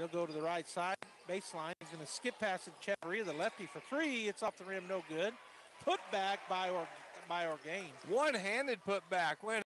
He'll go to the right side baseline. He's going to skip past the Chavarria, the lefty, for three. It's off the rim, no good. Put back by or by Orgain. One-handed put back. Went